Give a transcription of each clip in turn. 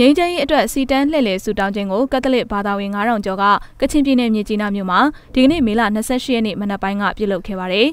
ငိမ့်ချမ်းရေးအတွက်စီတန်းလှည့်လည်ဆူတောင်းခြင်းကိုကက်သလစ်ဘာသာဝင်9000ကျော်ကကချင်ပြည်နယ်မြေကြီးနားမြို့မှာဒီကနေ့မေလ28ရက်နေ့မနက်ပိုင်းကပြုလုပ်ခဲ့ပါတယ်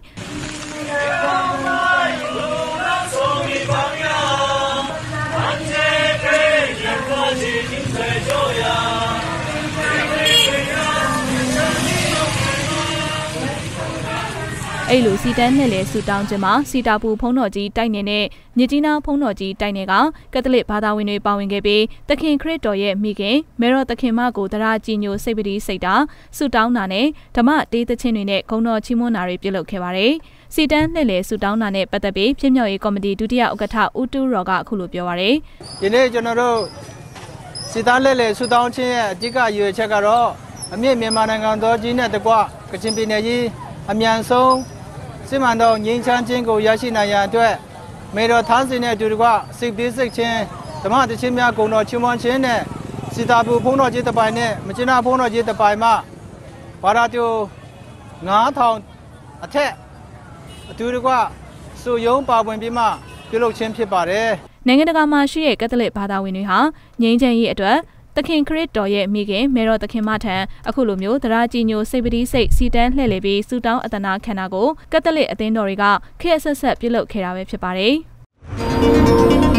အဲ့လိုစီတန်းနဲ့လေဆူတောင်းခြင်းမှာစီတာပူဖုံးတော်ကြီးတိုက်နေတဲ့မြစ်ကြီးနားဖုံးတော်ကြီးတိုက်နေကကက်သလစ်ဘာသာဝင်တွေပါဝင်ခဲ့ပြီးသခင်ခရစ်တော်ရဲ့မိခင်မေရောသခင်မကိုတရားကြည်ညိုစိတ်ပတိစိတ်တာဆူတောင်းတာနဲ့ဓမ္မတေးသချင်းတွေနဲ့ဂုံတော်ချီးမွမ်းတာတွေပြုလုပ်ခဲ့ပါတယ်။စီတန်းလှည့်လေဆူတောင်းတာနဲ့ပတ်သက်ပြီးပြည့်မြောက်ရေးကော်မတီဒုတိယဥက္ကဋ္ဌဦးတူရော်ကအခုလိုပြောပါရယ်။ဒီနေ့ကျွန်တော်တို့စီတန်းလှည့်လေဆူတောင်းခြင်းရဲ့အဓိကရည်ရွယ်ချက်ကတော့အမြင့်မြန်မာနိုင်ငံတော်ကြီးနဲ့တကွကချင်ပြည်နယ်ကြီးအမြန်ဆုံး စစ်မှန်သောငြိမ်းချမ်းခြင်းကိုရရှိနိုင်ရန်အတွက်မေတော်ထန်းစင်နဲ့အတူတကွစိတ်သေးစိတ်ချင်းဓမ္မတခြင်းများဂုဏ်တော်ချီးမွမ်းခြင်းနဲ့စီတာဘူဖုံးတော်ကြီးတပိုင်နဲ့မကျနာဖုံးတော်ကြီးတပိုင်မှဘာသာတူ9000အထက်အတူတကွစုယုံပါဝင်ပြီးမှပြုလုပ်ခြင်းဖြစ်ပါတယ်နိုင်ငံတကာမှာရှိတဲ့ကက်သလစ်ဘာသာဝင်တွေဟာငြိမ်းချမ်းရေးအတွက် သခင်ခရစ်တော်ရဲ့မိခင်မေတော်သခင်မထံအခုလိုမျိုးတရားကြည်ညိုစိတ်ပတိစိတ်စီတန်းလှည့်လည်ပြီးစူတောင်းအတနာခန္ဓာကိုကက်သလစ်အသင်းတော်တွေကခရက်ဆက်ဆက်ပြုလုပ်ခဲ့တာပဲဖြစ်ပါတယ်။